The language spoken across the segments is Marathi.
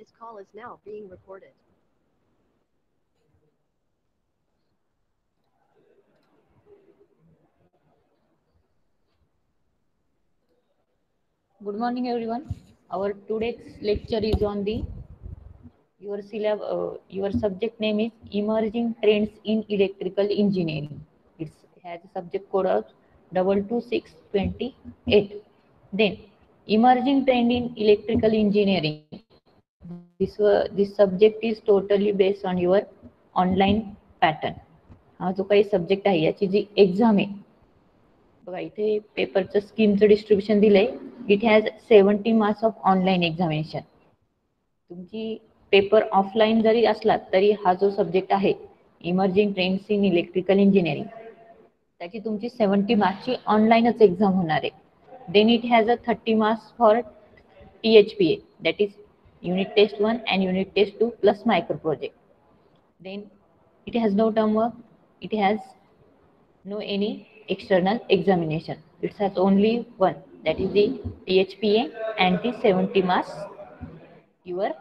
This call is now being recorded. Good morning, everyone. Our today's lecture is on the your syllab uh, your subject name is emerging trends in electrical engineering. It has a subject code of double two six twenty eight. Then emerging trend in electrical engineering. This uh, this subject is totally based on your online pattern. हा जो काही सब्जेक्ट आहे याची जी एक्झाम आहे. बघा इथे पेपरचं स्कीमचं डिस्ट्रीब्युशन दिलंय. It has seventy marks of online examination तुमची पेपर ऑफलाईन जरी असला तरी हा जो सब्जेक्ट आहे emerging trends in electrical engineering त्याची तुमची सेवन्टी मार्क्सची ऑनलाईनच एक्झाम होणार आहे. Then it has a thirty marks for T H P A that is unit test 1 and unit test 2 plus micro project. Then it has no term work, it has no any external examination. It has only one that is the THPA and the 70 marks your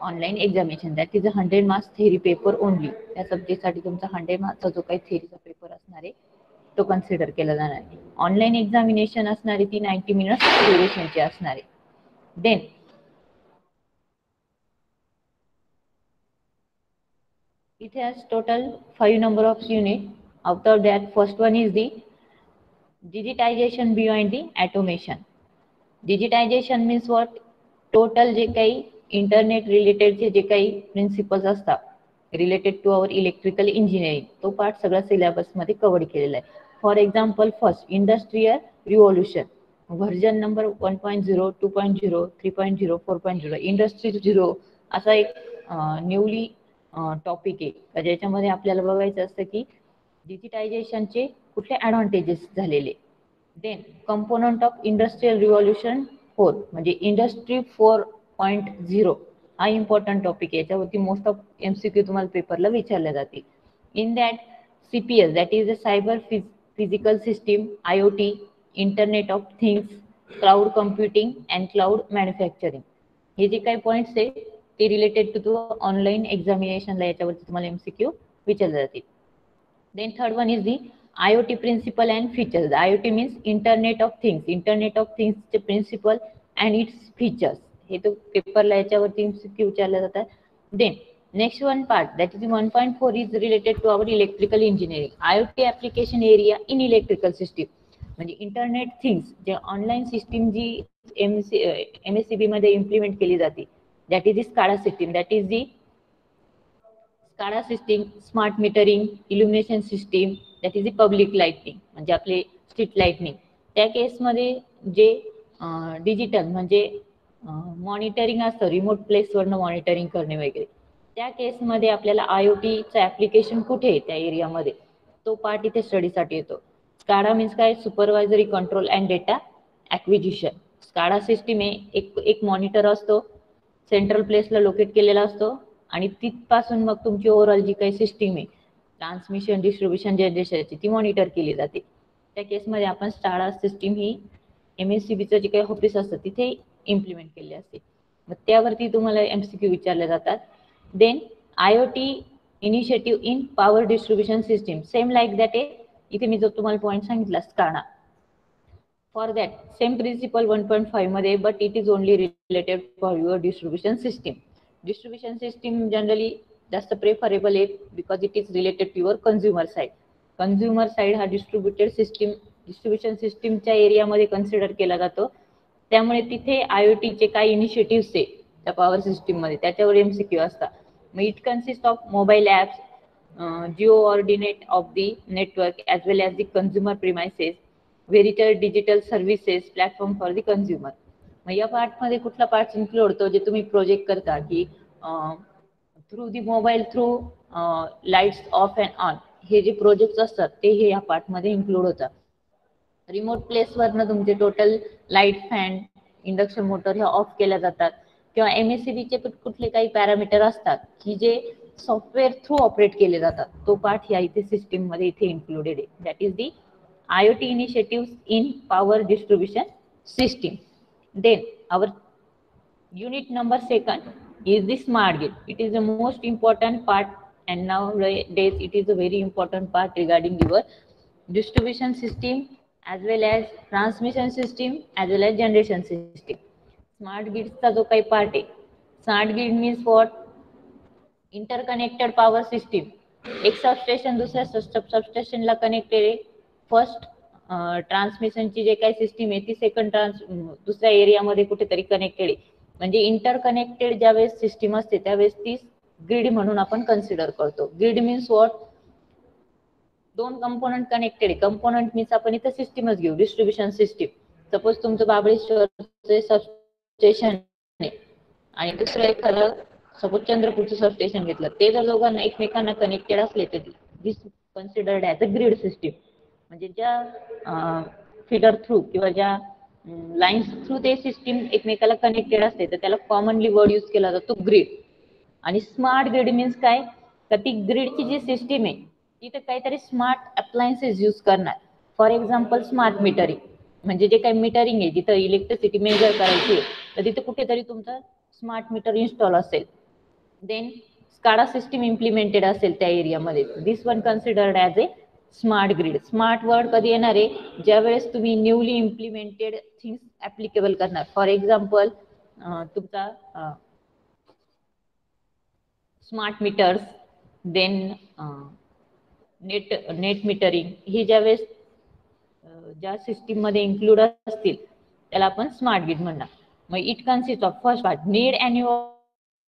online examination. That is a 100 marks theory paper only. या सब्जेक्टसाठी तुमचा हंड्रेड मार्क्सचा जो काही थेरीचा पेपर असणार आहे तो कन्सिडर केला जाणार आहे ऑनलाईन एक्झामिनेशन असणारी ती नाईन्टी मिनिट्स ड्युरेशनची असणार आहे then it has total five number of unit. Out of that first one is the digitization behind the automation. Digitization means what? Total जे काही इंटरनेट रिलेटेडचे जे काही प्रिन्सिपल्स असतात related to our electrical engineering तो पार्ट सगळा सिलेबसमध्ये कव्हर केलेला आहे. For example first industrial revolution version number one point zero two point zero three point zero four point zero industry zero असा एक न्यूली टॉपिक आहे. ज्याच्यामध्ये आपल्याला बघायचं असतं की डिजिटायझेशनचे कुठले ॲडव्हान्टेजेस झालेले. Then component of industrial revolution four म्हणजे इंडस्ट्री फोर पॉईंट झिरो हा इम्पॉर्टंट टॉपिक आहे. याच्यावरती most of M C Q तुम्हाला पेपरला विचारले जातील in that C P S that is a cyber phys physical system I O T internet of things cloud computing and cloud manufacturing हे जे काही पॉईंट्स आहे ते रिलेटेड टू टू ऑनलाईन एक्झामिनेशनला याच्यावरती तुम्हाला एमसीक्यू विचारले जातील then third one is the I O T principle and features I O T means internet of things internet of थिंग्सचे principle and its features हे तो पेपरला याच्यावरती एमसीक्यू विचारले जातात then next one part that is one point four is related to our electrical engineering I O T application area in electrical system म्हणजे इंटरनेट थिंग्स जे online system G M C M S C बीमध्ये इम्प्लिमेंट केली जाते that is the SCADA system. That is the SCADA system, smart metering, illumination system, that is the public lighting, म्हणजे आपले स्ट्रीट लाइटनिंग त्या केसमध्ये जे डिजिटल म्हणजे मॉनिटरिंग असतं रिमोट प्लेसवरनं मॉनिटरिंग करणे वगैरे. त्या केसमध्ये आपल्याला आय ओ टीचं ॲप्लिकेशन कुठे आहे त्या एरियामध्ये तो पार्ट इथे स्टडीसाठी येतो. स्काडा मीन्स काय? Supervisory control and data acquisition SCADA system आहे एक एक मॉनिटर असतो. सेंट्रल प्लेसला लोकेट केलेला असतो आणि तिथपासून मग तुमची ओव्हरऑल जी काही सिस्टीम आहे ट्रान्समिशन डिस्ट्रीब्युशन जनरेशनची ती मॉनिटर केली जाते. त्या केसमध्ये आपण स्टाडा सिस्टीम ही एम एस सी बीचं जे काही ऑफिस असतं तिथे इम्प्लिमेंट केले असते. मग त्यावरती तुम्हाला एम सी क्यू विचारले जातात. Then I O T initiative in power distribution system same like that आहे. इथे मी जो तुम्हाला पॉईंट सांगितला SCADA for that same principle one point फाईव्हमध्ये but it is only related for your distribution system distribution system generally जास्त प्रेफरेबल आहे because it is related to your consumer side consumer side हा डिस्ट्रीब्युटेड सिस्टीम डिस्ट्रीब्युशन सिस्टीमच्या एरियामध्ये कन्सिडर केला जातो. त्यामुळे तिथे आय ओ टीचे काही इनिशिएटिव्ह आहे त्या पॉवर सिस्टीममध्ये त्याच्यावर एम सी क्यू असतात. मग it consist of mobile apps geo ordinate of the network as well as the consumer premises व्हेरिटर digital services platform for the consumer. मग या पार्टमध्ये कुठला पार्ट इन्क्लूड होतो जे तुम्ही प्रोजेक्ट करता की through the mobile through lights off and on हे जे प्रोजेक्ट असतात ते हे या पार्टमध्ये इन्क्लूड होतात. रिमोट प्लेसवरनं तुमचे total light fan induction motor ह्या ऑफ केल्या जातात. किंवा एम एस सी बीचे कुठले काही पॅरामीटर असतात की जे सॉफ्टवेअर थ्रू ऑपरेट केले जातात तो पार्ट या इथे सिस्टीममध्ये इथे इन्क्लुडेड आहे. That is the IoT initiatives in power distribution system. Then our unit number second is the smart grid. It is the most important part and nowadays it is a very important part regarding your distribution system as well as transmission system as well as generation system. Smart gridचा जो काही पार्ट आहे smart grid means what interconnected power system एक सबस्टेशन दुसऱ्या सबस्टेशनला कनेक्टेड आहे फर्स्ट ट्रान्समिशनची जे काही सिस्टीम आहे ती सेकंड ट्रान्स दुसऱ्या एरियामध्ये कुठेतरी कनेक्टेड आहे. म्हणजे इंटरकनेक्टेड ज्यावेळेस सिस्टीम असते त्यावेळेस ती ग्रीड म्हणून आपण कन्सिडर करतो. ग्रीड मीन्स वॉट दोन कंपोनंट कनेक्टेड आहे. कंपोनंट मीन्स आपण इथं सिस्टीमच घेऊ डिस्ट्रीब्युशन सिस्टीम सपोज तुमचं बाबळेश्वरचे सबस्टेशन आहे. आणि दुसरं एखादं सपोज चंद्रपूरचं सबस्टेशन घेतलं ते जर दोघांना एकमेकांना कनेक्टेड असले तर this considered as a grid system म्हणजे ज्या फिडर थ्रू किंवा ज्या लाईन्स थ्रू ते सिस्टीम एकमेकाला कनेक्टेड असते तर त्याला कॉमनली वर्ड यूज केला जातो ग्रीड आणि स्मार्ट ग्रीड मीन्स काय? तर ती ग्रीडची जी सिस्टीम आहे तिथे काहीतरी स्मार्ट अप्लायन्सेस यूज करणार. फॉर एक्झाम्पल स्मार्ट मीटरिंग म्हणजे जे काही मीटरिंग आहे जिथं इलेक्ट्रिसिटी मेजर करायची आहे तर तिथे कुठेतरी तुमचं स्मार्ट मीटर इन्स्टॉल असेल. देन स्काडा सिस्टीम इम्प्लिमेंटेड असेल त्या एरियामध्ये this one considered as a smart grid smart word कधी येणार आहे? ज्या वेळेस तुम्ही न्यूली इम्प्लिमेंटेड थिंग्स ऍप्लिकेबल करणार. फॉर एक्झाम्पल तुमचा smart meters then net net metering हे ज्या वेळेस ज्या सिस्टीममध्ये इन्क्लूड असतील त्याला आपण स्मार्ट ग्रीड म्हणणार. मग it consist of first part need and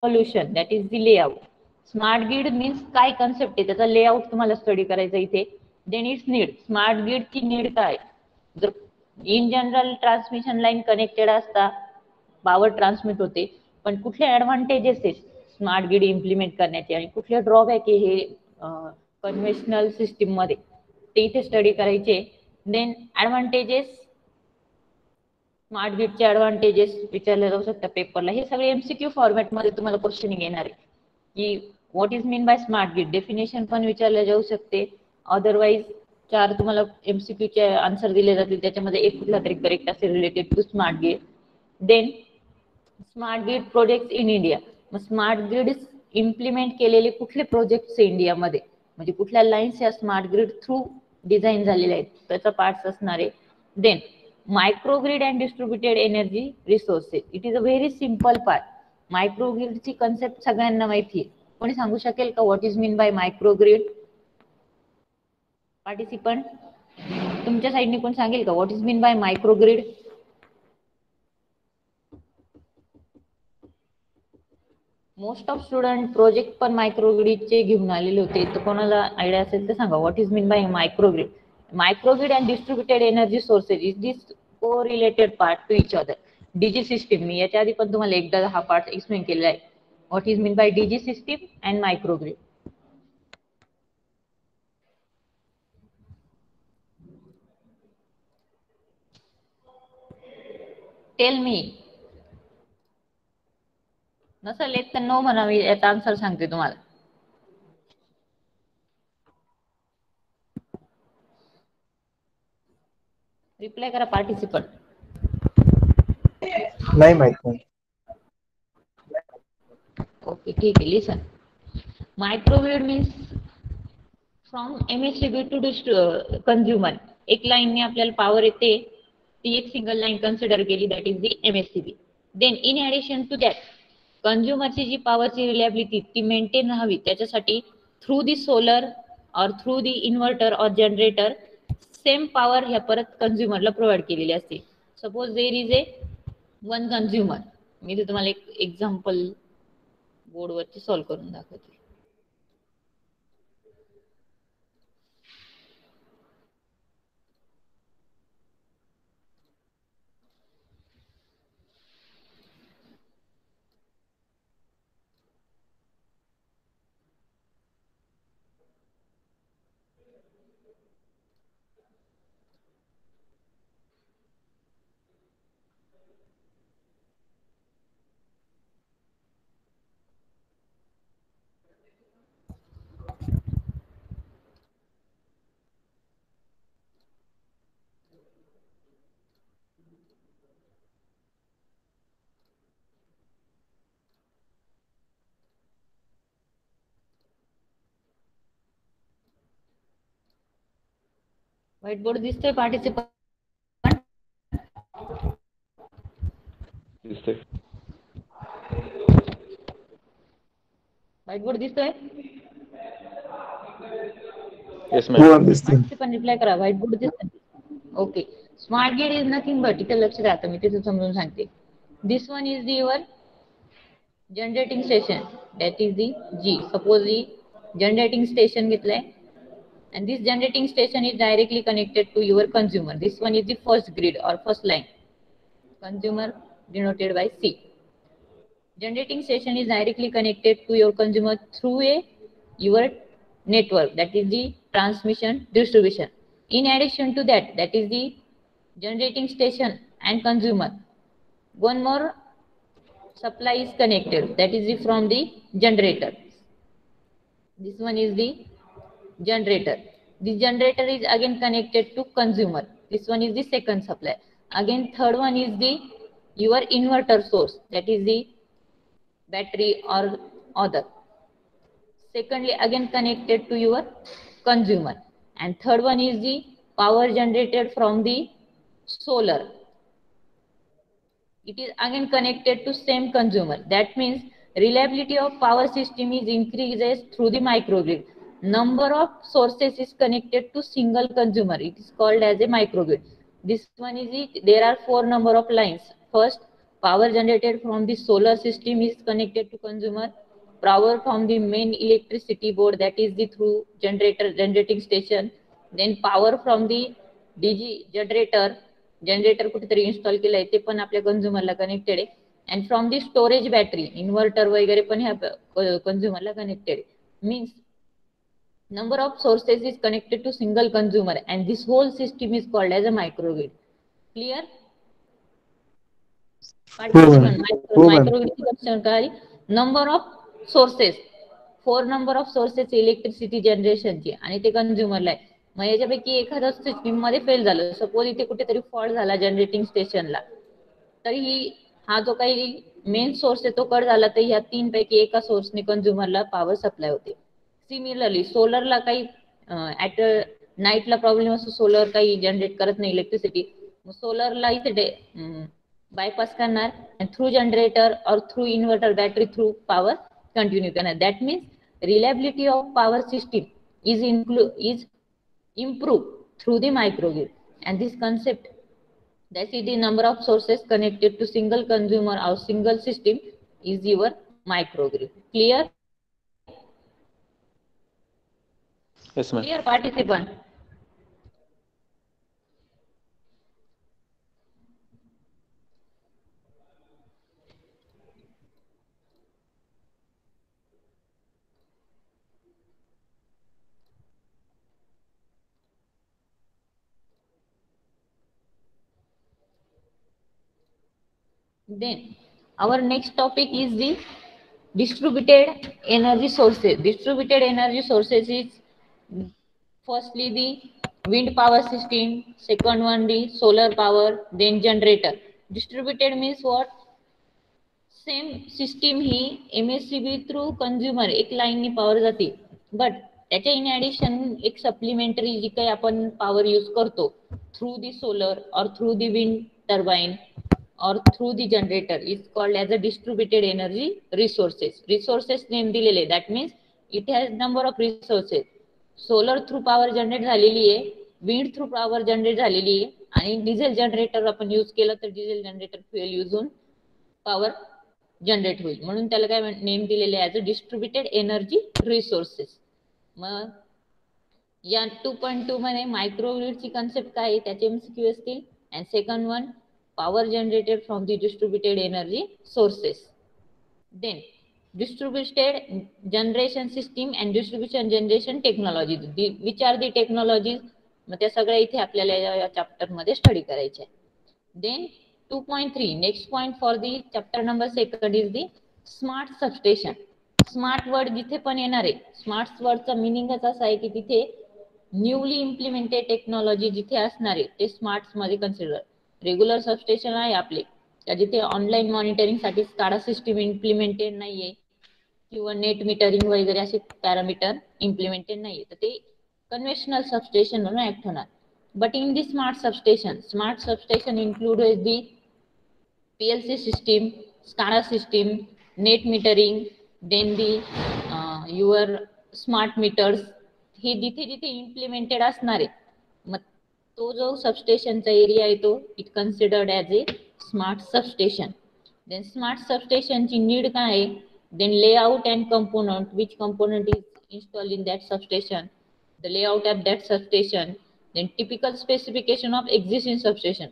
solution that is the layout smart grid means काय कन्सेप्ट आहे? त्याचा लेआउट तुम्हाला स्टडी करायचा इथे. देन इट्स नीड स्मार्ट ग्रीडची नीड काय? जर in general transmission line connected असता पॉवर ट्रान्समिट होते पण कुठले ऍडव्हान्टेजेस आहेत स्मार्ट ग्रीड इम्प्लिमेंट करण्याचे आणि कुठले ड्रॉबॅक आहे हे कन्व्हेशनल सिस्टीममध्ये? ते इथे स्टडी करायचे. देन ऍडव्हान्टेजेस स्मार्ट ग्रीडचे ऍडव्हान्टेजेस विचारले जाऊ शकतात पेपरला हे सगळे एमसीक्यू फॉर्मॅटमध्ये तुम्हाला क्वेश्चनिंग येणार आहे. की what is mean by smart grid definition पण विचारले जाऊ शकते. अदरवाईज चार तुम्हाला एमसीक्यूचे आन्सर दिले जातील. त्याच्यामध्ये एक कुठला तरी करेक्ट असेल related to smart grid then smart grid project in India मग स्मार्ट ग्रीड इम्प्लिमेंट केलेले कुठले प्रोजेक्ट इंडियामध्ये म्हणजे कुठल्या लाईन्स या स्मार्ट ग्रीड थ्रू डिझाईन झालेल्या आहेत? त्याचा पार्ट्स असणार आहे. Then microgrid and distributed energy resources it is a very simple part मायक्रोग्रीडची concept सगळ्यांना माहिती आहे. कोणी सांगू शकेल का what is mean by microgrid participant तुमच्या साईडने कोण सांगेल का? What is mean by microgrid most of student project पण मायक्रोग्रीडचे घेऊन आलेले होते. तर कोणाला आयडिया असेल तर सांगा. What is mean by microgrid microgrid and distributed energy sources is this correlated part to each other DG system मी याच्या आधी पण तुम्हाला एकदा हा पार्ट एक्सप्लेन केलेला आहे. What is mean by DG system and microgrid tell me नसेल एक तर नो म्हणा मी याचा आन्सर सांगते तुम्हाला रिप्लाय करा पार्टिसिपंट नाही माहीत नाही ओके ठीक आहे listen microwave means from MSCB to consumer एक लाईनने आपल्याला पॉवर येते. ती एक सिंगल लाईन कन्सिडर केली that is the MSCB then in addition to that कंझ्युमरची जी पॉवरची रिलायबिलिटी ती मेंटेन राहावी. त्याच्यासाठी थ्रू दी सोलर और थ्रू दी इन्व्हर्टर और जनरेटर सेम पॉवर ह्या परत कन्झ्युमरला प्रोव्हाइड केलेली असते. Suppose there is a one consumer मी ते तुम्हाला एक एक्झाम्पल बोर्डवरती सॉल्व्ह करून दाखवते. व्हाईट बोर्ड दिसतोय. पार्टिसिपंट दिसतंय? व्हाईट बोर्ड दिसतोय. येस हो पण रिप्लाय करा. व्हाईट बोर्ड दिसतोय. Okay smart gate is nothing but इथे लक्ष द्या आता मी तिथे समजून सांगते. This one is the your generating station that is the G suppose the generating station घेतलंय. And this generating station is directly connected to your consumer. This one is the first grid or first line. Consumer denoted by c. Generating station is directly connected to your consumer through a your network. That is the transmission distribution. In addition to that that is the generating station and consumer. One more supply is connected. That is the from the generator. This one is the generator. This generator is again connected to consumer. This one is the second supply. Again, third one is the your inverter source. That is the battery or other. Secondly, again connected to your consumer. And third one is the power generated from the solar. It is again connected to same consumer. That means reliability of power system is increases through the microgrid number of sources is connected to single consumer it is called as a microgrid this one is it there are four number of lines first power generated from the solar system is connected to consumer power from the main electricity board that is the through generator generating station then power from the dg generator generator कुठेतरी इन्स्टॉल केलंय ते पण आपल्या कन्झ्युमरला कनेक्टेड आहे and from the storage battery inverter वगैरे पण ह्या कन्झ्युमरला कनेक्टेड आहे means number of sources is connected to single consumer and this whole system is called as a microgrid. Clear? Ma'am. हो, ma'am. microgrid number of sources. Four number of sources electricity जनरेशनची आणि ते कन्झ्युमरला आहे. मग याच्यापैकी एखादं सिस्टीममध्ये फेल झालं. सपोज इथे कुठेतरी फॉल्ट झाला जनरेटिंग स्टेशनला तर ही हा जो काही मेन सोर्स आहे तो कट झाला तर ह्या तीन पैकी एका सोर्सने कन्झ्युमरला पॉवर सप्लाय होते. सिमिलरली सोलरला काही ऍट नाईटला प्रॉब्लेम असतो सोलर काही जनरेट करत नाही इलेक्ट्रिसिटी सोलरला इथे बायपास करणार थ्रू जनरेटर और through inverter battery through power continue करणार. That means reliability of power system is include is improve through the microgrid and this concept that is the number of sources connected to single consumer और single system is your microgrid. Clear Yes, ma'am. Dear participant. Then our next topic is the distributed energy sources. Distributed energy sources is firstly the wind power system, second one the solar power, then generator. Distributed means what? Same system he M S C B through consumer एक लाईननी पॉवर जाते. बट त्याच्या इन ऍडिशन एक सप्लिमेंटरी जी काही आपण पॉवर यूज करतो थ्रू दी सोलर और थ्रू दी विंड टर्बाईन और through the generator is called as a distributed energy resources resources name दिलेले. That means it has number of resources solar through power generate झालेली आहे विंड थ्रू पॉवर जनरेट झालेली आहे आणि डिझेल जनरेटर आपण यूज केलं तर डिझेल जनरेटर फ्युएल यूज होऊन पॉवर जनरेट होईल. म्हणून त्याला काय नेम दिलेले as a distributed energy resources मग या टू पॉईंट टू मध्ये मायक्रोग्रिडची कन्सेप्ट काय आहे? त्याचे एमसीक्यू असतील. And second one power generated from the distributed energy sources then distributed generation system and distribution generation technology. The- which are the technologies? मग त्या सगळ्या इथे आपल्याला या चॅप्टरमध्ये स्टडी करायचे then two point three next point for the chapter number second is the smart substation smart word जिथे पण येणार आहे स्मार्ट वर्डचा मिनिंगच असा आहे की तिथे न्यूली इम्प्लिमेंटेड टेक्नॉलॉजी जिथे असणार आहे ते स्मार्टमध्ये कन्सिडर रेग्युलर सबस्टेशन आहे आपले. त्या जिथे ऑनलाईन मॉनिटरिंगसाठी स्काडा सिस्टीम इम्प्लिमेंटेड नाहीये किंवा नेट मीटरिंग वगैरे असे पॅरामीटर इम्प्लिमेंटेड नाहीये तर ते कन्व्हेशनल सबस्टेशन म्हणून ऍक्ट होणार. But in the smart substation smart substation include is the PLC system SCADA system net metering then the your smart meters हे जिथे जिथे इम्प्लिमेंटेड असणार. आहे मग तो जो सबस्टेशनचा एरिया आहे तो it considered as a smart substation then smart सबस्टेशनची need काय आहे? Then layout and component which component is install in that substation the layout of that substation then typical specification of existing substation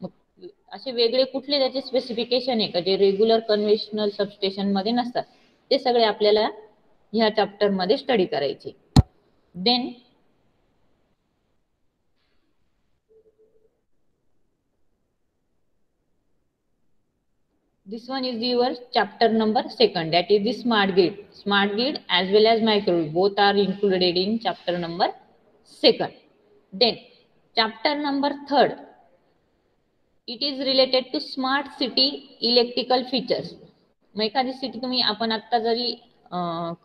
मग असे वेगळे कुठले त्याचे स्पेसिफिकेशन आहे का? जे रेग्युलर कन्व्हेन्शनल सबस्टेशनमध्ये नसतात. ते सगळे आपल्याला ह्या चॅप्टरमध्ये स्टडी करायचे. Then this one is your chapter number second that is the smart grid smart grid as well as micro both are included in chapter number second then chapter number third it is related to smart city electrical features मग एखादी सिटी तुम्ही आपण आत्ता जरी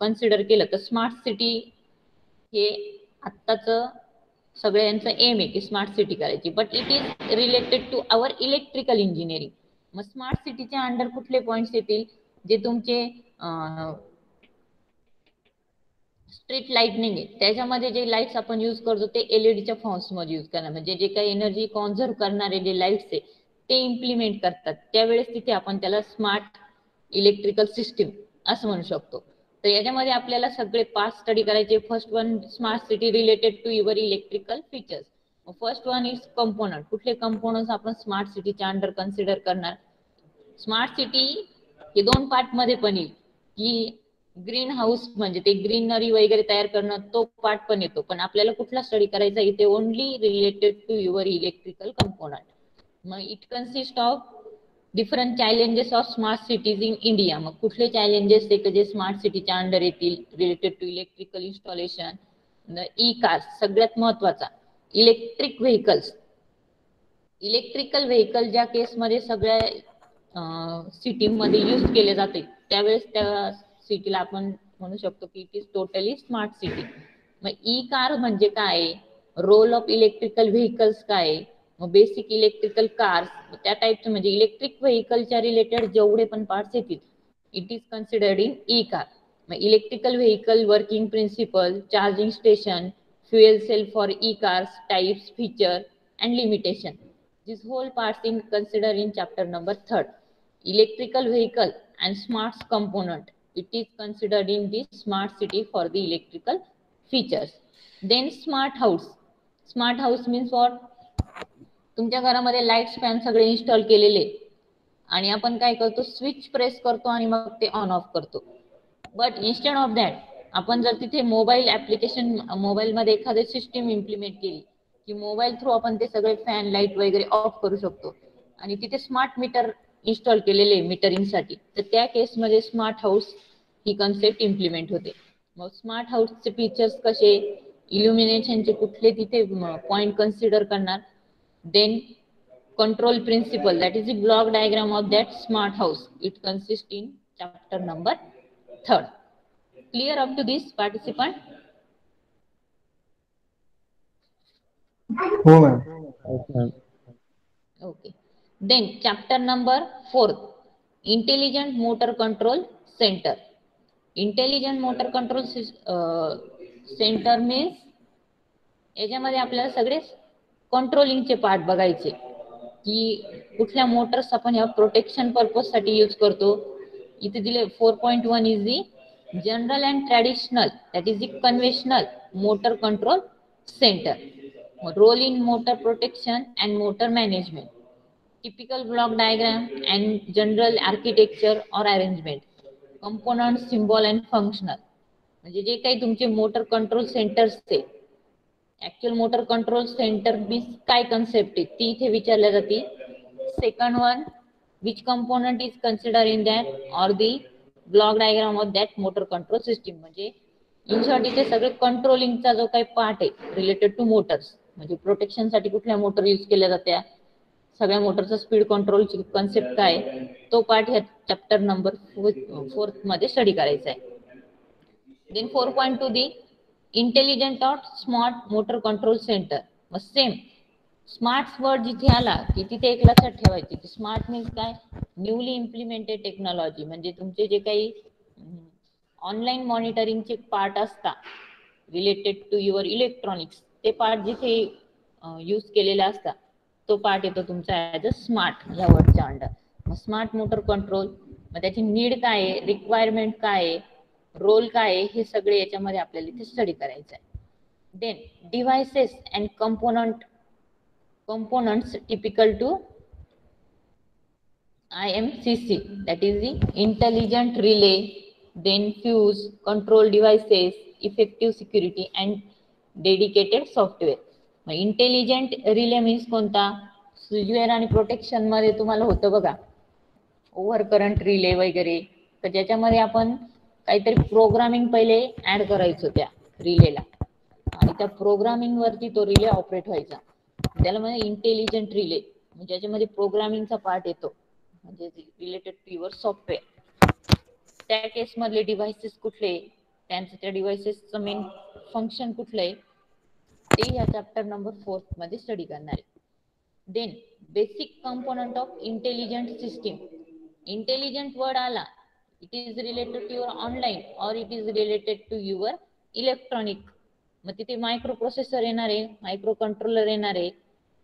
कन्सिडर केलं तर स्मार्ट सिटी हे आत्ताच सगळ्यांचं एम आहे की स्मार्ट सिटी करायची but it is related to our electrical engineering मग स्मार्ट सिटीच्या अंडर कुठले पॉइंट्स येतील? जे तुमचे स्ट्रीट लाईटनिंग आहे त्याच्यामध्ये जे लाईट्स आपण युज करतो ते एलईडीच्या फॉर्म्समध्ये युज करणार. म्हणजे जे काही एनर्जी कॉन्झर्व करणारे जे लाईट्स आहे ते इम्प्लिमेंट करतात. त्यावेळेस तिथे आपण त्याला स्मार्ट इलेक्ट्रिकल सिस्टीम असं म्हणू शकतो. तर याच्यामध्ये आपल्याला सगळे पाच स्टडी करायचे. First one smart city related to your electrical features first one is component कुठले कंपोनंट आपण स्मार्ट सिटीच्या अंडर कन्सिडर करणार? स्मार्ट सिटी हे दोन पार्टमध्ये पण येईल. की ग्रीन हाऊस म्हणजे ते ग्रीनरी वगैरे तयार करणं तो पार्ट पण येतो. पण आपल्याला कुठला स्टडी करायचा इथे only related to your electrical component मग it consist of different challenges of smart cities in India मग कुठले चॅलेंजेस ते जे स्मार्ट सिटीच्या अंडर येतील related to electrical installation E cars सगळ्यात महत्त्वाचा. Electric vehicles. इलेक्ट्रिकल व्हेकल ज्या केसमध्ये सगळ्या सिटीमध्ये यूज केले जाते त्यावेळेस त्या सिटीला आपण म्हणू शकतो की it is totally smart city. मग ई कार म्हणजे काय? रोल ऑफ इलेक्ट्रिकल व्हेकल्स काय? मग बेसिक इलेक्ट्रिकल कार्स त्या टाईपचे म्हणजे इलेक्ट्रिक व्हेकलच्या रिलेटेड जेवढे पण पार्ट्स येतील it is considered in E car. मग electrical vehicle working principle charging station fuel cell for e-cars, types, feature, and limitation. This whole part in considered in chapter number third. Electrical vehicle and smart component. It is considered in the smart city for the electrical features. Then smart house. Smart house means what? तुमच्या घरामध्ये लाइट फॅन सगळे इन्स्टॉल केलेले आणि आपण काय करतो स्विच प्रेस करतो आणि मग ते ऑन ऑफ करतो बट इन्स्टेड ऑफ दॅट आपण जर तिथे मोबाईल ऍप्लिकेशन मोबाईलमध्ये एखादी सिस्टीम इम्प्लिमेंट केली की मोबाईल थ्रू आपण ते सगळे फॅन लाइट वगैरे ऑफ करू शकतो. आणि तिथे स्मार्ट मीटर इन्स्टॉल केलेले मीटरिंगसाठी तर त्या केसमध्ये स्मार्ट हाऊस ही कन्सेप्ट इम्प्लिमेंट होते. मग स्मार्ट हाऊसचे फीचर्स कसे इल्युमिनेशनचे कुठले तिथे पॉइंट कन्सिडर करणार? Then control principle that is a block diagram of that smart house it consist in chapter number third clear up to this participant हो ma'am okay then chapter number fourth intelligent motor control center intelligent motor control sys- uh, center means याच्यामध्ये आपल्याला सगळे कंट्रोलिंगचे पार्ट बघायचे की कुठल्या मोटर्स आपण या प्रोटेक्शन पर्पजसाठी यूज करतो इथे दिले four point one is the general and traditional that is the conventional motor control centre role in motor protection and motor management typical block diagram and general architecture or arrangement component symbol and functional म्हणजे जे काही तुमचे मोटर कंट्रोल सेंटर्स ते. ऍक्च्युअल मोटर कंट्रोल सेंटर बी काय कन्सेप्ट आहे? ती इथे विचारल्या जाते second one which component is consider in that or the block diagram of that motor control system. म्हणजे इन शॉर्ट इथे सगळे कंट्रोलिंगचा जो काही पार्ट आहे रिलेटेड टू मोटर्स म्हणजे प्रोटेक्शनसाठी कुठल्या मोटर युज केल्या जात्या सगळ्या मोटरचा स्पीड कंट्रोलची कन्सेप्ट काय तो पार्ट ह्या चॅप्टर नंबर फोर्थमध्ये स्टडी करायचा आहे. Then four point two the intelligent or smart motor control centre मग सेम स्मार्ट वर्ड जिथे आला की तिथे एक लक्षात ठेवायची की स्मार्ट मीन्स काय? Newly implemented technology. म्हणजे तुमचे जे काही ऑनलाईन मॉनिटरिंगचे पार्ट असतात रिलेटेड टू युअर इलेक्ट्रॉनिक्स ते पार्ट जिथे यूज केलेला असतात तो पार्ट येतो तुमचा ॲज अ स्मार्ट या वर्डच्या अंडर. मग स्मार्ट मोटर कंट्रोल मग त्याची नीड काय आहे रिक्वायरमेंट काय आहे रोल काय आहे हे सगळे याच्यामध्ये आपल्याला इथे स्टडी करायचं आहे then devices and component components typical to IMCC that is the intelligent relay then fuse control devices effective security and dedicated software. मग इंटेलिजंट रिले मीन्स कोणता? स्विजवेअर आणि प्रोटेक्शनमध्ये तुम्हाला होतं बघा. ओव्हर करंट रिले वगैरे. तर ज्याच्यामध्ये आपण काहीतरी प्रोग्रामिंग पहिले ऍड करायचो त्या रिलेला आणि त्या प्रोग्रामिंग वरती तो रिले ऑपरेट व्हायचा. त्याला म्हणजे इंटेलिजंट रिले म्हणजे ज्याच्यामध्ये प्रोग्रामिंगचा पार्ट येतो. म्हणजे रिलेटेड टू युअर सॉफ्टवेअर त्या केस मधले डिव्हायसेस कुठले? त्यांचं त्या डिव्हायसेसचं मेन फंक्शन कुठलं आहे? ते या चॅप्टर नंबर फोर्थमध्ये स्टडी करणार आहे. Then basic component of intelligent system intelligent word आला. It is related to your online or it is related to your electronic मग तिथे मायक्रो प्रोसेसर येणार आहे मायक्रो कंट्रोलर येणार आहे.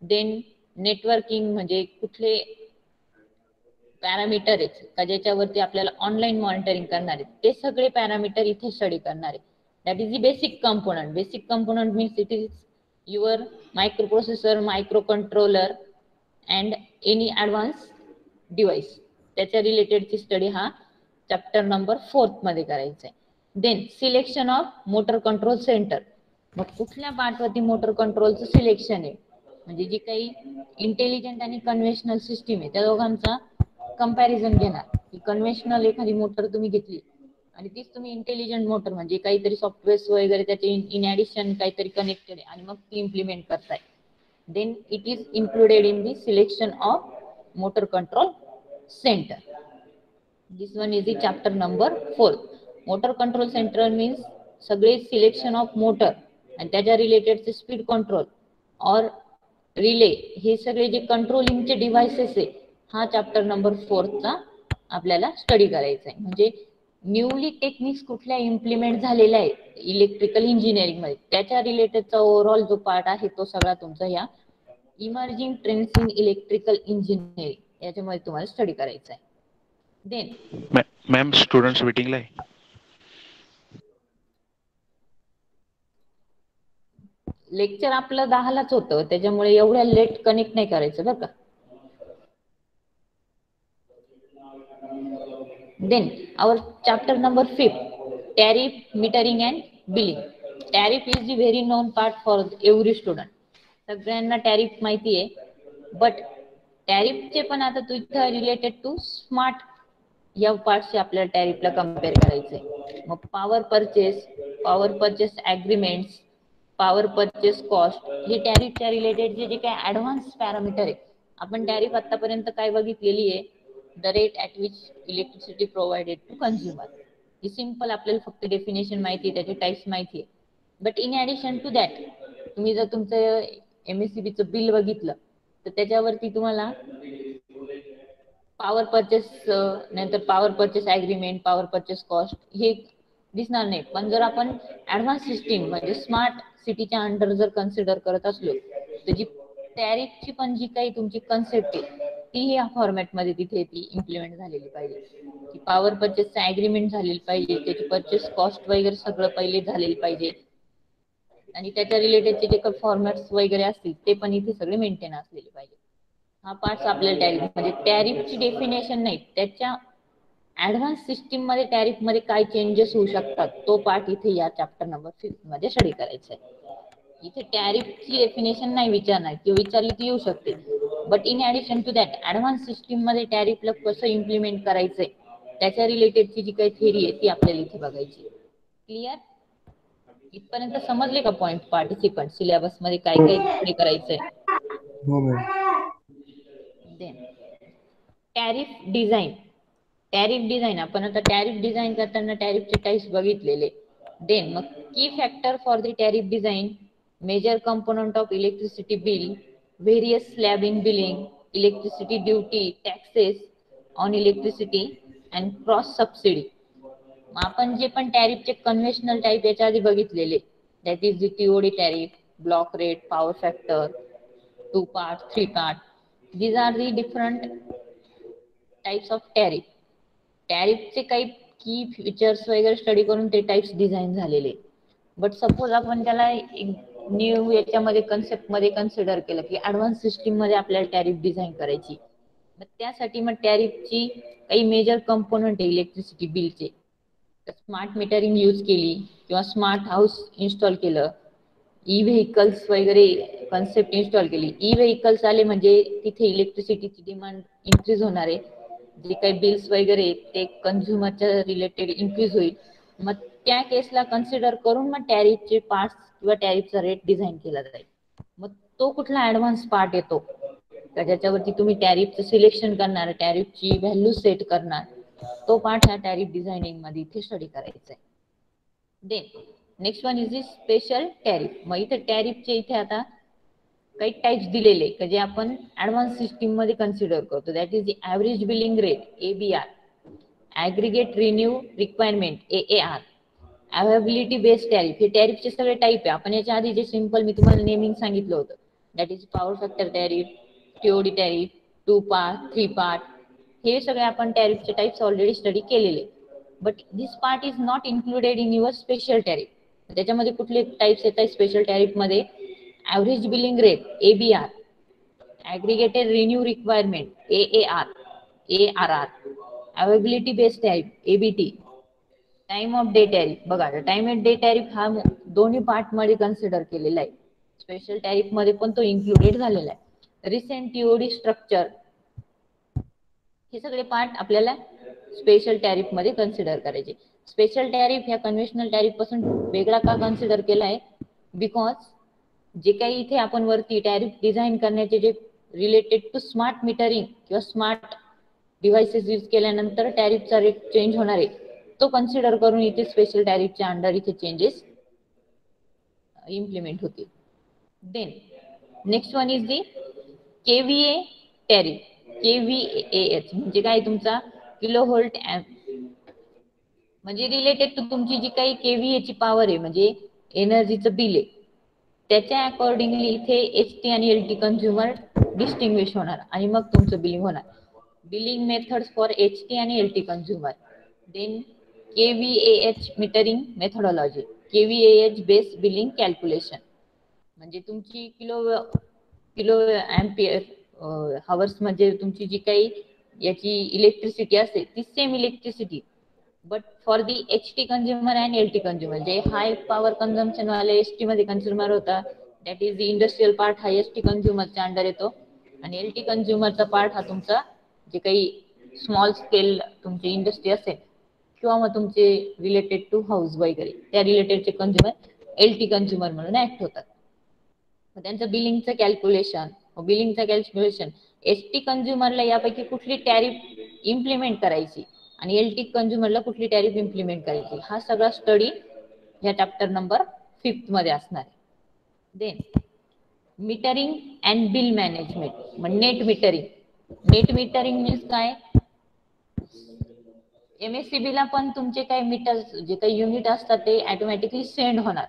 देन नेटवर्किंग म्हणजे कुठले पॅरामीटर आहेत का ज्याच्यावरती आपल्याला ऑनलाईन मॉनिटरिंग करणार आहेत ते सगळे पॅरामीटर इथे स्टडी करणार आहे that is the basic component basic component means it is your microprocessor microcontroller and any advance device त्याच्या रिलेटेडची स्टडी हा चॅप्टर नंबर फोर्थमध्ये करायचा आहे. Then selection of motor control centre मग कुठल्या पार्टवरती मोटर कंट्रोलचं सिलेक्शन आहे? म्हणजे जी काही इंटेलिजंट आणि कन्व्हेन्शनल सिस्टीम आहे त्या दोघांचा कंपॅरिझन घेणार. की कन्व्हेन्शनल एखादी मोटर तुम्ही घेतली आणि तीच तुम्ही इंटेलिजंट मोटर म्हणजे काहीतरी सॉफ्टवेअर वगैरे त्याचे इन ॲडिशन काहीतरी कनेक्टेड आहे आणि मग ती इम्प्लिमेंट करताय. Then it is included in the selection of motor control centre this one is the chapter number four motor control centre means सगळे सिलेक्शन ऑफ मोटर आणि त्याच्या रिलेटेडचे स्पीड कंट्रोल और रिले हे सगळे जे कंट्रोलिंगचे डिव्हाइसेस आहे हा चॅप्टर नंबर फोर्थचा आपल्याला स्टडी करायचा आहे. म्हणजे न्यूली टेक्निक्स कुठल्या इम्प्लिमेंट झालेल्या आहेत इलेक्ट्रिकल इंजिनिअरिंगमध्ये. त्याच्या रिलेटेडचा ओव्हरऑल जो पार्ट आहे तो सगळा तुमचा या emerging trends in electrical engineering याच्यामध्ये तुम्हाला स्टडी करायचा आहे. देन मॅम स्टुडंट्स वेटिंगला आहे लेक्चर आपलं दहालाच होतं त्याच्यामुळे एवढ्या लेट कनेक्ट नाही करायचं बरं का. Then our chapter number fifth tariff metering and billing tariff is the very known part for every student सगळ्यांना टॅरिफ माहिती आहे. बट टॅरिफचे पण आता तू इथं रिलेटेड टू स्मार्ट या पार्टशी आपल्याला टॅरिफला कंपेअर करायचंय. मग power purchase power purchase agreements power purchase cost हे टॅरिफच्या रिलेटेड जे जे काही ऍडव्हान्स पॅरामीटर आहे आपण टॅरिफ आतापर्यंत काय बघितलेली आहे the rate at which electricity provided to consumer he simple आपल्याला फक्त डेफिनेशन माहिती आहे त्याचे टाईप्स माहिती आहे. But in addition to that तुम्ही जर तुमचं एमएससीबीचं बिल बघितलं तर त्याच्यावरती तुम्हाला पॉवर परचेस नंतर power purchase agreement power purchase cost हे दिसणार नाही. पण जर आपण ऍडव्हान्स सिस्टीम म्हणजे स्मार्ट सिटीच्या अंडर जर कन्सिडर करत असलो तर जी टॅरिफची पण जी काही तुमची कन्सेप्ट आहे ती या फॉर्मॅटमध्ये तिथे ती इम्प्लिमेंट झालेली पाहिजे. की पॉवर परचेसचं ऍग्रीमेंट झालेली पाहिजे त्याची परचेस कॉस्ट वगैरे सगळं पहिले झालेली पाहिजे. आणि त्याच्या रिलेटेडचे जे काही फॉर्मॅट्स वगैरे असतील ते पण इथे सगळे मेंटेन असलेले पाहिजे. हा पार्ट आपल्याला टॅरिफ म्हणजे टॅरिफची डेफिनेशन नाही त्याच्या ऍडव्हान्स सिस्टीममध्ये टॅरिफमध्ये काय चेंजेस होऊ शकतात तो पार्ट इथे या चॅप्टर नंबर फिफ्थमध्ये स्टडी करायचा आहे इथे टॅरिफची डेफिनेशन नाही विचारणार किंवा विचारली ती येऊ शकते. But in addition to that advance सिस्टीममध्ये टॅरिफला कसं इम्प्लिमेंट करायचंय त्याच्या रिलेटेडची जी काही थेरी आहे ती आपल्याला इथे बघायची. क्लिअर इथपर्यंत समजले का पॉइंट पार्टिसिपंट सिलेबसमध्ये काय काय स्टडी करायचंय? हो टॅरिफ डिझाईन टॅरिफ डिझाईन आपण आता टॅरिफ डिझाईन करताना टॅरिफचे टाईप्स बघितलेले. देन मग key factor for the tariff design major component of electricity bill various slab in billing electricity duty taxes on electricity and cross subsidy आपण जे पण टॅरिफचे कन्व्हेशनल टाईप याच्या आधी बघितलेले. That is the TOD tariff block rate power factor two part three part these are the different types of tariff टॅरिफचे काही की फीचर्स वगैरे स्टडी करून ते टाइप्स डिझाईन झालेले. बट सपोज आपण त्याला एक न्यू याच्यामध्ये कन्सेप्टमध्ये कन्सिडर केलं की ऍडव्हान्स सिस्टीममध्ये आपल्याला टॅरिफ डिझाईन करायची. मग त्यासाठी मग टॅरिफची काही मेजर कंपोनंट आहे इलेक्ट्रिसिटी बिलचे स्मार्ट मीटरिंग यूज केली किंवा स्मार्ट हाऊस इन्स्टॉल केलं. ई व्हेकल्स वगैरे कन्सेप्ट इन्स्टॉल केली. ई व्हेकल्स आले म्हणजे तिथे इलेक्ट्रिसिटीची डिमांड इन्क्रीज होणार आहे. जे काही बिल्स वगैरे ते कन्झ्युमरच्या रिलेटेड इन्क्रीज होईल. मग त्या केसला कन्सिडर करून मग टॅरिफचे पार्ट किंवा टॅरिफचा रेट डिझाईन केला जाईल. मग तो कुठला ऍडव्हान्स पार्ट येतो? का ज्याच्यावरती तुम्ही टॅरिफचं सिलेक्शन करणार टॅरिफची व्हॅल्यू सेट करणार तो पार्ट ह्या टॅरिफ डिझायनिंगमध्ये इथे स्टडी करायचा आहे. Then next one is a special tariff मग इथे टॅरिफचे इथे आता काही टाइप्स दिलेले का जे आपण ऍडव्हान्स सिस्टीममध्ये कन्सिडर करतो. That is the average billing rate ABR aggregate renew requirement A A R availability based tariff हे टॅरिफचे सगळे टाईप आहे. आपण याच्या आधी जे सिंपल मी तुम्हाला नेमिंग सांगितलं होतं. That is power factor tariff TOD tariff two part three part हे सगळे आपण टॅरिफचे टाइप्स ऑलरेडी स्टडी केलेले. But this part is not included in your special tariff त्याच्यामध्ये कुठले टाइप्स येत आहेत special tariff average billing rate ABR aggregated renew requirement A A R A R R availability based tariff ABT time of day tariff बघा टाइम ऑफ डे टॅरिफ हा दोन्ही पार्टमध्ये कन्सिडर केलेला आहे. स्पेशल टॅरिफमध्ये पण तो इन्क्लुडेड झालेला आहे. रिसेंट टीओडी स्ट्रक्चर हे सगळे पार्ट आपल्याला स्पेशल टॅरिफमध्ये कन्सिडर करायचे. स्पेशल टॅरिफ ह्या कन्व्हेशनल टॅरिफपासून वेगळा का कन्सिडर केला आहे? बिकॉज जे काही इथे आपण वरती टॅरिफ डिझाईन करण्याचे जे रिलेटेड टू स्मार्ट मीटरिंग किंवा स्मार्ट डिव्हाइसेस यूज केल्यानंतर टॅरिफचा रेट चेंज होणार आहे. तो कन्सिडर करून इथे स्पेशल टॅरिफच्या अंडर इथे चेंजेस इम्प्लिमेंट होतील. Then next one is the kVA tariff kVAh म्हणजे काय तुमचा? किलो होल्ट म्हणजे रिलेटेड टू तुमची जी काही केव्हीए ची पॉवर आहे म्हणजे एनर्जीचं बिल आहे त्याच्या अकॉर्डिंगली इथे एच टी आणि एल टी कन्झ्युमर डिस्टिंग्विश होणार आणि मग तुमचं बिलिंग होणार. Billing methods for H T आणि L T consumer then kVAh metering methodology kVAh base billing calculation म्हणजे तुमची किलो किलो अँपियर हवर्स म्हणजे तुमची जी काही याची इलेक्ट्रिसिटी असते ती same electricity but for the H T consumer and L T consumer जे हाय पॉवर कन्झम्पन वाले एस टी मध्ये कन्झ्युमर होता that is the industrial part हा एस टी कन्झ्युमरच्या अंडर येतो. आणि एल टी कन्झ्युमरचा पार्ट हा तुमचा जे काही स्मॉल स्केल तुमची इंडस्ट्री असेल किंवा मग तुमचे रिलेटेड टू हाऊस वगैरे त्या रिलेटेडचे कन्झ्युमर एल टी कन्झ्युमर म्हणून ऍक्ट होतात. मग त्यांचं बिलिंगचं कॅल्क्युलेशन बिलिंगचं कॅल्क्युलेशन एस टी कन्झ्युमरला यापैकी कुठली टॅरिफ इम्प्लिमेंट करायची? आणि एल टी कुठली टॅरिफ इम्प्लिमेंट करायची? हा सगळा स्टडी या चॅप्टर नंबर फिफ्थमध्ये असणार आहे. Then metering and bill management net metering net metering means काय? एम एस सी बी ला पण तुमचे काही मीटर जे काही युनिट असतात ते ऑटोमॅटिकली सेंड होणार.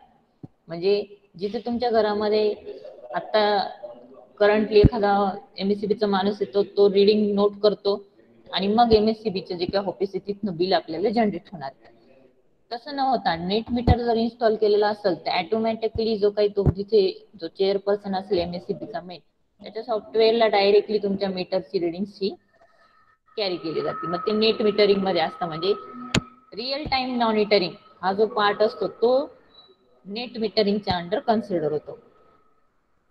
म्हणजे जिथे तुमच्या घरामध्ये आता करंटली एखादा एम एस सी माणूस येतो तो रिडिंग नोट करतो. आणि मग एम एस सी बीचे जे काही ऑफिस आहे तिथनं बिल आपल्याला जनरेट होणार. तसं न होता नेट मीटर जर इन्स्टॉल केलेला असेल तर ऑटोमॅटिकली जो काही तो जिथे जो चेअरपर्सन असेल एम एस सी बीचा मेन त्याच्या सॉफ्टवेअरला डायरेक्टली तुमच्या मीटरची रिडिंगची कॅरी केली जाते. मग ते नेट मीटरिंगमध्ये असतं. म्हणजे रिअल टाइम मॉनिटरिंग हा जो पार्ट असतो तो नेट मीटरिंगच्या अंडर कन्सिडर होतो.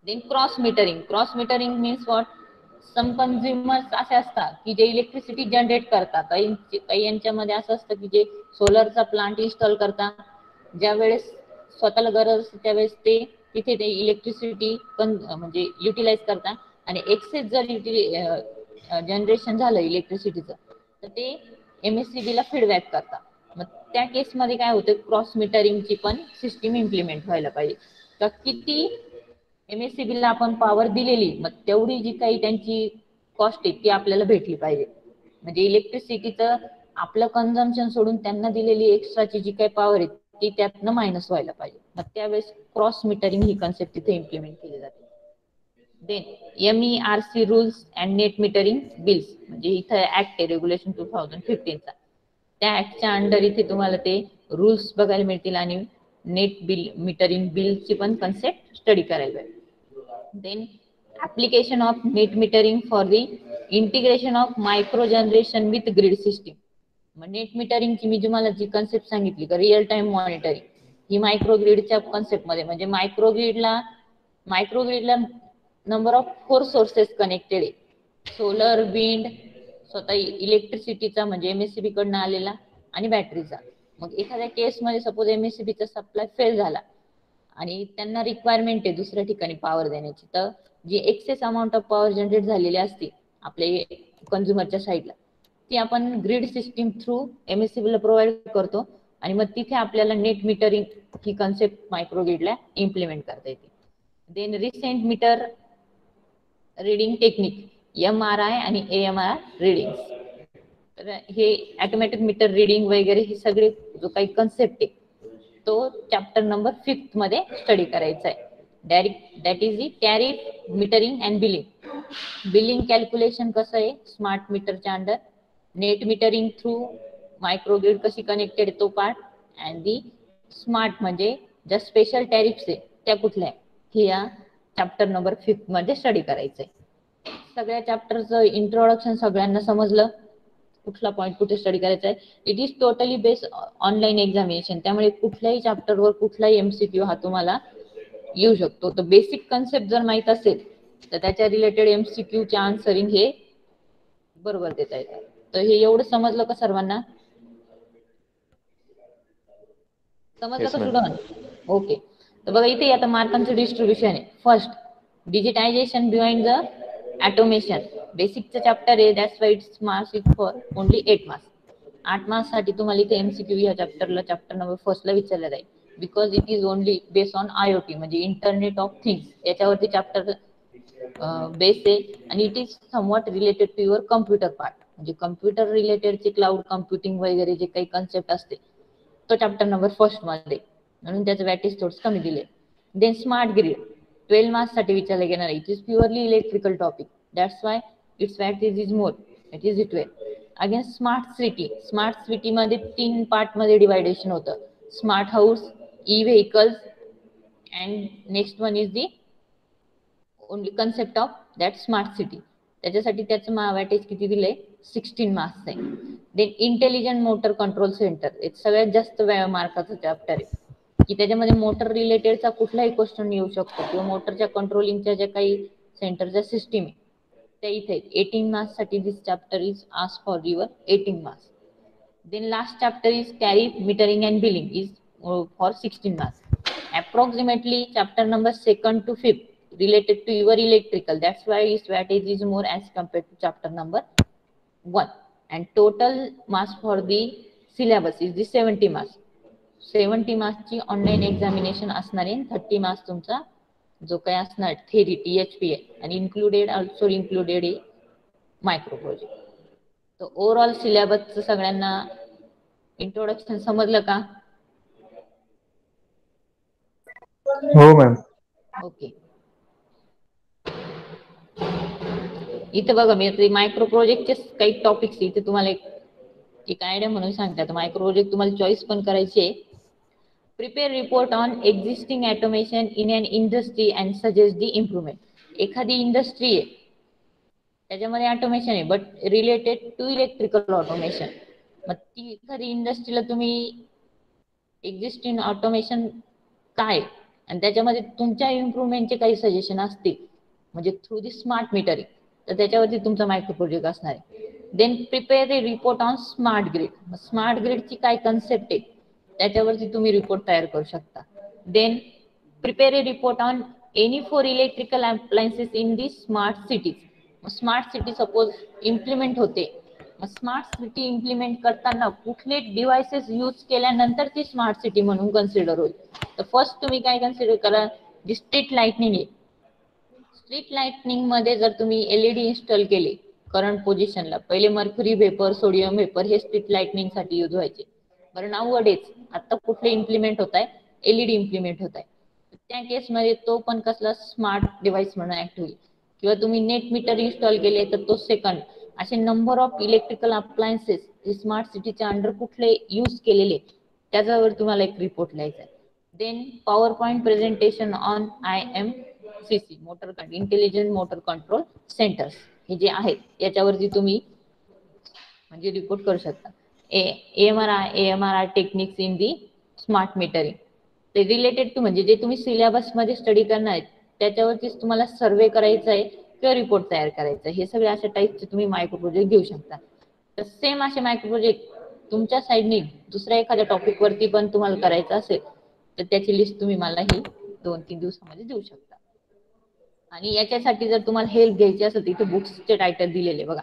Then cross metering cross metering means what some consumers असे असतात की जे इलेक्ट्रिसिटी जनरेट करतात. काही काही यांच्यामध्ये असं असतं की जे सोलरचा प्लांट इन्स्टॉल करतात. ज्या वेळेस स्वतःला गरज असते त्यावेळेस ते तिथे ते इलेक्ट्रिसिटी म्हणजे युटिलाइज करतात. आणि एक्सेस जर जनरेशन झालं इलेक्ट्रिसिटीचं तर ते एम एस सी बीला फीडबॅक करतात. मग त्या केसमध्ये काय होतं? क्रॉस मीटरिंगची पण सिस्टीम इम्प्लिमेंट व्हायला पाहिजे. तर किती एमएससीबीला आपण पॉवर दिलेली मग तेवढी जी काही त्यांची कॉस्ट आहे ती आपल्याला भेटली पाहिजे. म्हणजे इलेक्ट्रिसिटीचं आपलं कन्झम्पन सोडून त्यांना दिलेली एक्स्ट्राची जी काही पॉवर आहे ती त्यातनं मायनस व्हायला पाहिजे. मग त्यावेळेस क्रॉस मीटरिंग ही कन्सेप्ट तिथे इम्प्लिमेंट केली जाते. Then M E R C rules and net metering bills म्हणजे इथं ऍक्ट आहे रेग्युलेशन टू थाउजंड फिफ्टीनचा त्या ऍक्टच्या अंडर इथे तुम्हाला ते रुल्स बघायला मिळतील आणि नेट बिल मीटरिंग बिलची पण कन्सेप्ट स्टडी करायला पाहिजे then application of net metering for the integration of micro generation with grid system. मग नेट मिटरिंगची मी तुम्हाला जी कन्सेप्ट सांगितली का रिअल टाइम मॉनिटरिंग ही मायक्रो ग्रीडच्या कन्सेप्टमध्ये. म्हणजे मायक्रो ग्रीडला micro ग्रीडला number of four sources connected आहे. सोलर विंड स्वतः इलेक्ट्रिसिटीचा म्हणजे एमएससीबी कडनं आलेला आणि बॅटरीचा मग एखाद्या केसमध्ये सपोज एमएससीबीचा सप्लाय फेल झाला आणि त्यांना रिक्वायरमेंट आहे दुसऱ्या ठिकाणी पॉवर देण्याची. तर जी excess amount of power generate झालेली असते आपले कन्झ्युमरच्या साईडला ती आपण ग्रीड सिस्टीम थ्रू एमएससीबीला प्रोव्हाइड करतो आणि मग तिथे आपल्याला नेट मीटरिंग ही कन्सेप्ट मायक्रो ग्रीडला इम्प्लिमेंट करता येते. Then recent meter reading technique M R I आणि ए एम आर रिडिंग तर हे ऑटोमॅटिक मीटर रीडिंग वगैरे हे सगळे जो काही कन्सेप्ट आहे तो चॅप्टर नंबर फिफ्थमध्ये स्टडी करायचा आहे direct that is the tariff metering and billing billing calculation कसं आहे? स्मार्ट मीटरच्या under net metering through microgrid कशी कनेक्टेड तो पार्ट अँड दी स्मार्ट म्हणजे ज्या स्पेशल टॅरिफ्स आहे त्या कुठल्या? हे या चॅप्टर नंबर फिफ्थमध्ये स्टडी करायचंय. सगळ्या चॅप्टरचं इंट्रोडक्शन सगळ्यांना समजलं. कुठला पॉईंट कुठे स्टडी करायचा आहे it is totally based online examination त्यामुळे कुठल्याही चॅप्टरवर कुठलाही एमसीक्यू हा तुम्हाला येऊ शकतो. तर बेसिक कन्सेप्ट जर माहीत असेल तर त्याच्या रिलेटेड एमसीक्यूचे आन्सरिंग हे बरोबर देता येतात तर हे एवढं समजलं का सर्वांना? समजलं का. स्टुडंट ओके तर बघा इथे आता मार्कांचं डिस्ट्रीब्युशन आहे. First digitization behind the automation बेसिकचं chapter आहे that's why it's marks it for only eight marks आठ मार्क्ससाठी तुम्हाला इथे एमसीक्यू या चॅप्टरला चॅप्टर नंबर फर्स्टला विचारलं जाईल. Because it is only based on I O T म्हणजे इंटरनेट ऑफ थिंग्स याच्यावरती चॅप्टर बेस आहे आणि it is somewhat related to your computer part म्हणजे कम्प्युटर रिलेटेडचे क्लाउड कम्प्युटिंग वगैरे जे काही कन्सेप्ट असते तो चॅप्टर नंबर फर्स्टमध्ये म्हणून त्याचं वॅटेज थोडं कमी दिले. देन स्मार्ट ग्रीड ट्वेल्व मार्क्ससाठी विचारलं गेणार it is purely electrical topic that's why its weightage is more it is twelve again smart city smart city मध्ये तीन पार्टमध्ये डिवायडेशन होतं. Smart house E vehicles and next one is the only concept of that smart city त्याच्यासाठी त्याचं वॅटेज किती दिलंय? सिक्स्टीन मार्क्स आहे. Then intelligent motor control center सगळ्यात जास्त मार्काचा चॅप्टर आहे की त्याच्यामध्ये मोटर रिलेटेडचा कुठलाही क्वेश्चन येऊ शकतो. किंवा मोटरच्या कंट्रोलिंगच्या ज्या काही सेंटरच्या सिस्टीम आहे. ते इथे eighteen मार्क्ससाठी this chapter is ask for your eighteen marks then last chapter is carry metering and billing is for sixteen marks approximately chapter number second to fifth related to your electrical that's why strategy is more as compared to chapter number one and total marks for the syllabus is the seventy marks seventy मार्क्सची online examination असणार आहे थर्टी मार्क्स तुमचा जो काही असणार थेरी टी एच पी आहे आणि इन्क्लुडेड ऑल्सो इन्क्लुडेड आहे मायक्रो प्रोजेक्ट तर ओव्हरऑल सिलेबसचं सगळ्यांना इंट्रोडक्शन समजलं का? हो मॅम ओके इथे बघा मी मायक्रो प्रोजेक्टचे काही टॉपिक्स इथे तुम्हाला एक एक आयडिया म्हणून सांगते. आता मायक्रो प्रोजेक्ट तुम्हाला चॉईस पण करायची आहे. Prepare report on existing automation in an industry and suggest the improvement एखादी इंडस्ट्री आहे त्याच्यामध्ये ऑटोमेशन आहे but related to electrical automation मग ती एखादी इंडस्ट्रीला तुम्ही एक्झिस्टिंग ऑटोमेशन काय? आणि त्याच्यामध्ये तुमच्या इम्प्रुव्हमेंटचे काही सजेशन असतील म्हणजे थ्रू दी स्मार्ट मीटरिंग तर त्याच्यावरती तुमचा मायक्रो प्रोजेक्ट असणार आहे. Then prepare a report on smart grid smart ग्रीडची काय कन्सेप्ट आहे? त्याच्यावरती तुम्ही रिपोर्ट तयार करू शकता. Then prepare a report on any four electrical appliances in the smart cities smart city suppose implement होते. स्मार्ट सिटी इम्प्लिमेंट करताना कुठले डिव्हायसेस यूज केल्यानंतर ती स्मार्ट सिटी म्हणून कन्सिडर होईल. तर फर्स्ट तुम्ही काय कन्सिडर करा जी स्ट्रीट लाईटनिंग आहे. स्ट्रीट लाइटनिंगमध्ये जर तुम्ही एलईडी इन्स्टॉल केले करंट पोझिशनला पहिले मर्क्युरी वेपर सोडियम वेपर हे स्ट्रीट लाइटनिंगसाठी यूज व्हायचे. बरं नाव आता कुठले इम्प्लिमेंट होत आहे एलईडी इम्प्लिमेंट होत आहे त्या केसमध्ये तो पण कसला स्मार्ट डिव्हाइस म्हणून ऍक्ट होईल. किंवा तुम्ही नेट मीटर इन्स्टॉल केले तर तो सेकंड असे नंबर ऑफ इलेक्ट्रिकल अप्लायन्सेस हे स्मार्ट सिटीच्या अंडर कुठले यूज केलेले त्याच्यावर तुम्हाला एक रिपोर्ट लिहायचा आहे. Then power point presentation on I M C C motor intelligent motor control centers हे जे आहेत याच्यावरती तुम्ही म्हणजे रिपोर्ट करू शकता. A MRI R techniques in the smart metering ते रिलेटेड टू म्हणजे जे तुम्ही सिलेबसमध्ये स्टडी करणार आहेत त्याच्यावरतीच तुम्हाला सर्वे करायचा आहे किंवा रिपोर्ट तयार करायचा आहे. हे सगळे अशा टाईपचे तुम्ही मायक्रो प्रोजेक्ट घेऊ शकता. तर सेम असे मायक्रो प्रोजेक्ट तुमच्या साईडने दुसऱ्या एखाद्या टॉपिक वरती पण तुम्हाला करायचं असेल तर त्याची लिस्ट तुम्ही मला ही दोन तीन दिवसामध्ये देऊ शकता. आणि याच्यासाठी जर तुम्हाला हेल्प घ्यायची असेल तर इथे बुक्सचे टायटल दिलेले बघा.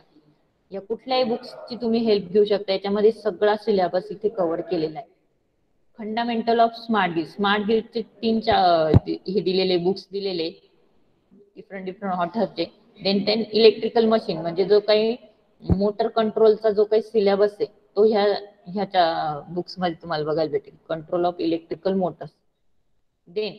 या कुठल्याही बुक्सची तुम्ही हेल्प घेऊ शकता. याच्यामध्ये सगळा सिलेबस इथे कव्हर केलेला आहे. Fundamental of smart grid smart गिलचे तीन चार हे दिलेले बुक्स दिलेले. डिफरंट डिफरंट ऑथरचे देन देन इलेक्ट्रिकल मशीन म्हणजे जो काही मोटर कंट्रोलचा जो काही सिलेबस आहे तो ह्या ह्याच्या बुक्समध्ये तुम्हाला बघायला भेटेल. Control of electrical motors then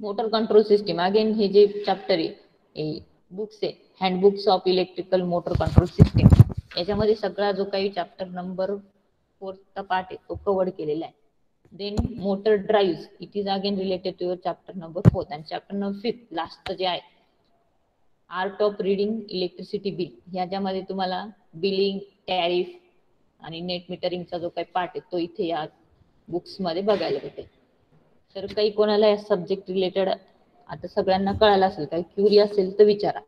motor control system again हे जे चॅप्टर आहे बुक्स आहे. Handbooks of electrical motor control system याच्यामध्ये सगळा जो काही चॅप्टर नंबर फोर्थचा पार्ट आहे तो कव्हर केलेला आहे. Then motor drive it is again related to your chapter number fourth आणि चॅप्टर नंबर फिफ्थ लास्ट जे आहे art of reading electricity bill ह्याच्यामध्ये तुम्हाला बिलिंग टॅरिफ आणि नेट मीटरिंगचा जो काही पार्ट आहे तो इथे या बुक्समध्ये बघायला भेटेल. तर काही कोणाला या सब्जेक्ट रिलेटेड आता सगळ्यांना कळालं असेल काही क्युरी असेल तर विचारा.